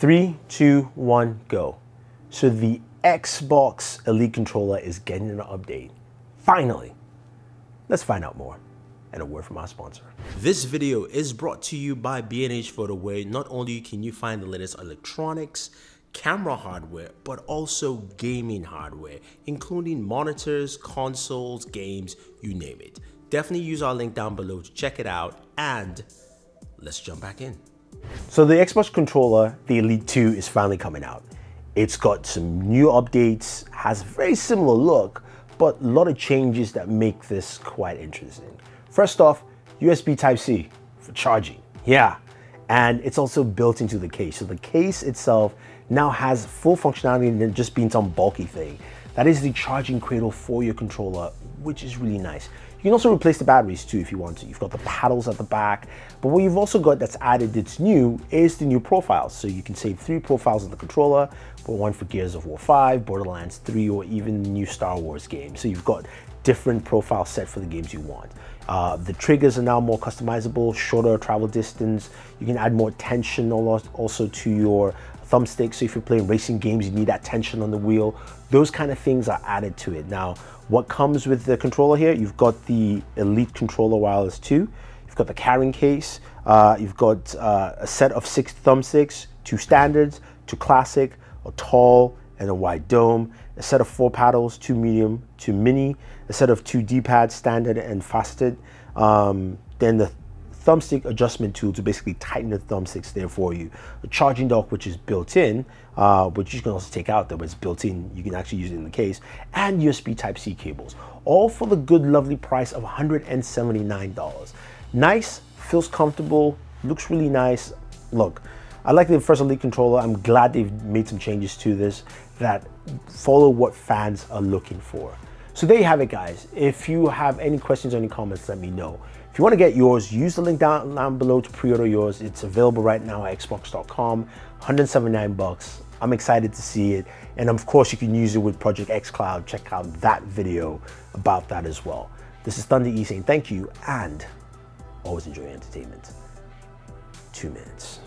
Three, two, one, go. So the Xbox Elite controller is getting an update. Finally. Let's find out more. And a word from our sponsor. This video is brought to you by B&H Photo where not only can you find the latest electronics, camera hardware, but also gaming hardware, including monitors, consoles, games, you name it. Definitely use our link down below to check it out and let's jump back in. So the Xbox controller, the Elite 2 is finally coming out. It's got some new updates, has a very similar look, but a lot of changes that make this quite interesting. First off, USB Type-C for charging. Yeah, and it's also built into the case. So the case itself now has full functionality than just being some bulky thing. That is the charging cradle for your controller, which is really nice. You can also replace the batteries too if you want to. You've got the paddles at the back, but what you've also got that's added that's new is the new profiles. So you can save three profiles of the controller, but one for Gears of War 5, Borderlands 3, or even the new Star Wars games. So you've got different profiles set for the games you want. Uh, the triggers are now more customizable, shorter travel distance. You can add more tension also to your thumbstick. So if you're playing racing games, you need that tension on the wheel. Those kind of things are added to it. Now, what comes with the controller here? You've got the Elite Controller Wireless 2. You've got the carrying case. Uh, you've got uh, a set of six thumbsticks, two standards, two classic, a tall, and a wide dome, a set of four paddles, two medium, two mini, a set of two D-pads, standard and faceted. Um, then the thumbstick adjustment tool to basically tighten the thumbsticks there for you. A charging dock, which is built in, uh, which you can also take out, though it's built in. You can actually use it in the case, and USB Type-C cables, all for the good, lovely price of $179. Nice, feels comfortable, looks really nice. Look, I like the First Elite controller. I'm glad they've made some changes to this that follow what fans are looking for. So there you have it, guys. If you have any questions or any comments, let me know. If you want to get yours, use the link down, down below to pre-order yours. It's available right now at xbox.com, 179 bucks. I'm excited to see it. And of course, you can use it with Project xCloud. Check out that video about that as well. This is Thunder E saying thank you and always enjoy entertainment. Two minutes.